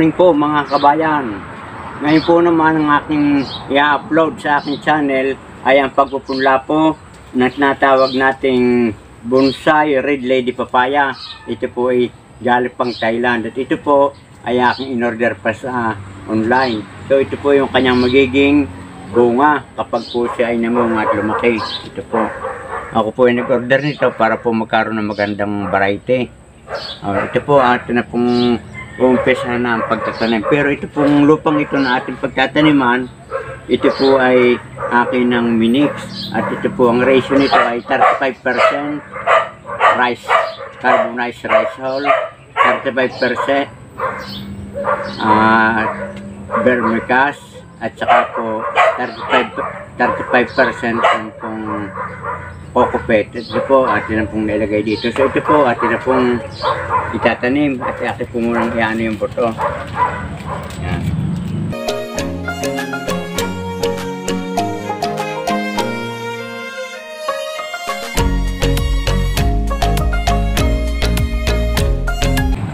morning po mga kabayan. Ngayon po naman ang aking i-upload sa aking channel ay ang pagpupunla po na tinatawag nating bonsai red lady papaya. Ito po ay galing pang Thailand at ito po ay aking in-order pa sa online. So ito po yung kanyang magiging bunga kapag po siya ay namunga at lumaki. Ito po. Ako po ay nag-order nito para po magkaroon ng magandang variety. Oh, ito po at na pong umpisa na ang pagtatanim. Pero ito pong lupang ito na ating pagtataniman, ito po ay akin ng minix. At ito po ang ratio nito ay 35% rice, carbonized rice hull, 35% ah vermicas, at saka po 35 35% ang pong coco pet. Ito po atin na pong nilagay dito. So ito po atin na pong itatanim at atin po munang iano yung buto. Yan.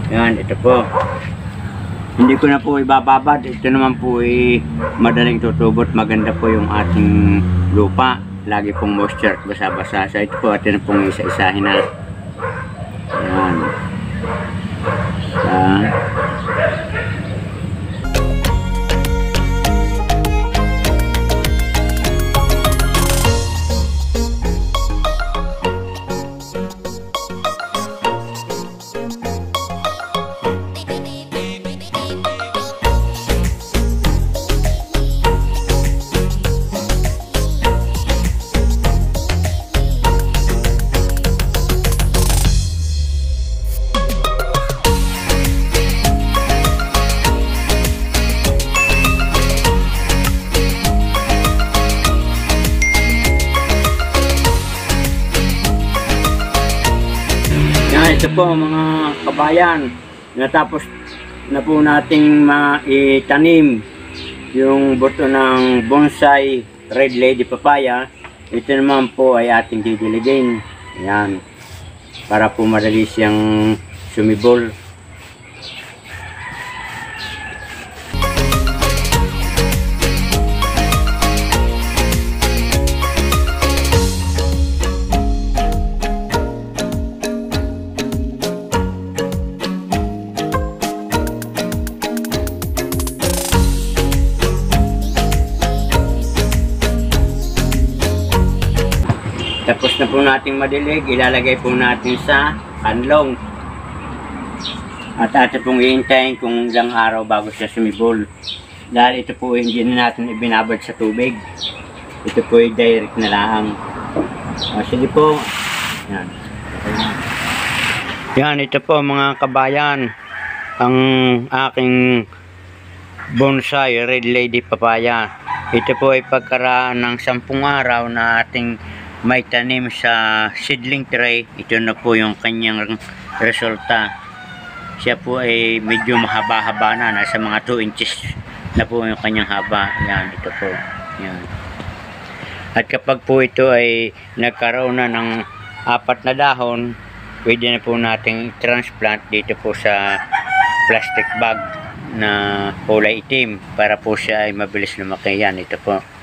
Yan, ito po. Hindi ko na po ibababad. Ito naman po ay madaling tutubot. Maganda po yung ating lupa. Lagi pong moisture, basa-basa. So ito po atin na pong isa-isahin na. Yan. Yan. Ito po mga kabayan. Natapos na po nating maitanim yung buto ng bonsai red lady papaya. Ito naman po ay ating didiligin. Yan. Para po madali siyang sumibol. Tapos na po nating madilig, ilalagay po natin sa kanlong. At atin pong iintayin kung ilang araw bago siya sumibol. Dahil ito po hindi na natin ibinabad sa tubig. Ito po ay direct na lang. O, sige po. Yan. Yan, ito po mga kabayan. Ang aking bonsai red lady papaya. Ito po ay pagkaraan ng sampung araw na ating may tanim sa seedling tray. Ito na po yung kanyang resulta. Siya po ay medyo mahaba-haba na. Nasa mga 2 inches na po yung kanyang haba. Yan, ito po. Yan. At kapag po ito ay nagkaroon na ng apat na dahon, pwede na po nating transplant dito po sa plastic bag na kulay itim para po siya ay mabilis lumaki. Yan, ito po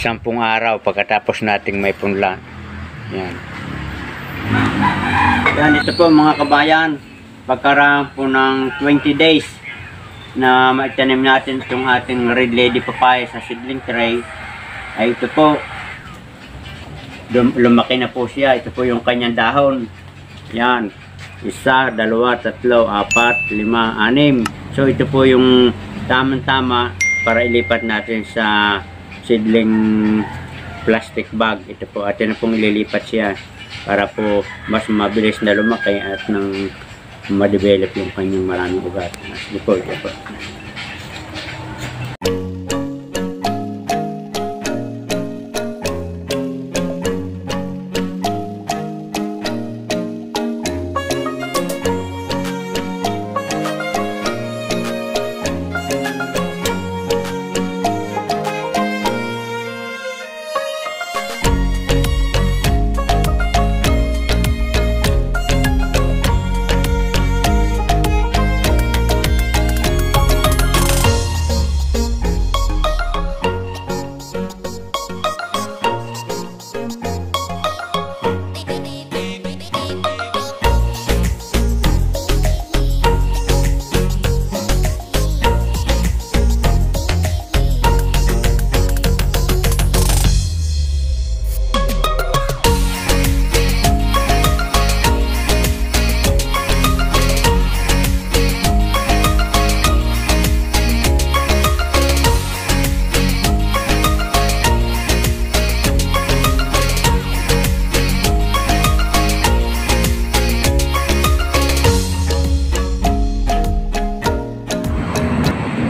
sampung araw pagkatapos nating may punla. Yan. Yan, ito po mga kabayan. Pagkaraan po ng 20 days na maitanim natin itong ating red lady papaya sa seedling tray, ay ito po, lum- lumaki na po siya. Ito po yung kanyang dahon. Yan. Isa, dalawa, tatlo, apat, lima, anim. So ito po yung tamang-tama para ilipat natin sa seedling plastic bag. Ito po, atin na pong ililipat siya para po mas mabilis na lumaki at nang ma-develop yung kanyang maraming ugat. Sige po, ito po.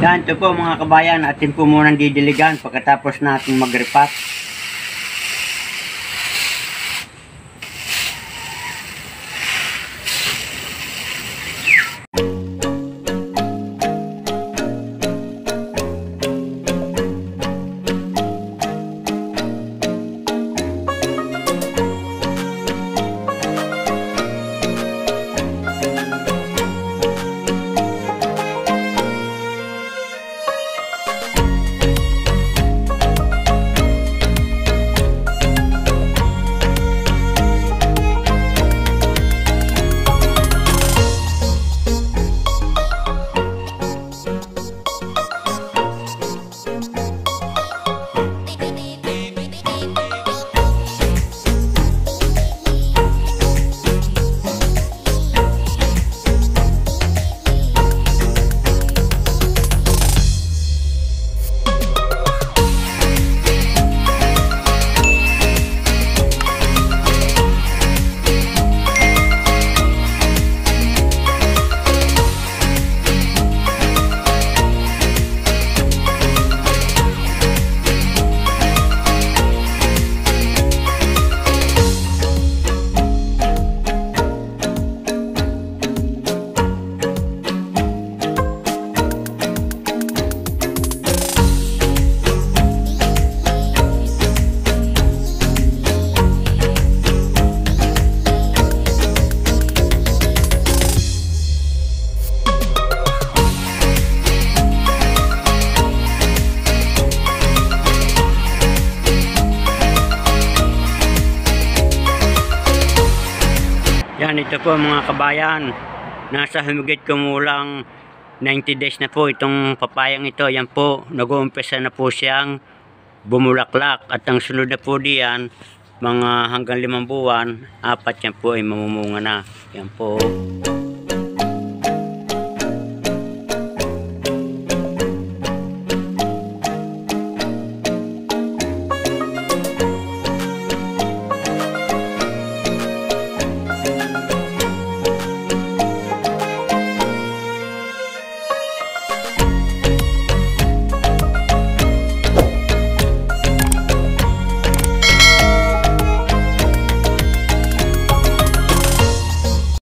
Yan, ito po mga kabayan, atin po munang didiligan pagkatapos natin mag-repat. Yan, ito po mga kabayan. Nasa humigit kumulang 90 days na po itong papayang ito. Yan po, nag-uumpisa na po siyang bumulaklak. At ang sunod na po diyan, mga hanggang limang buwan, apat yan po ay mamumunga na. Yan po.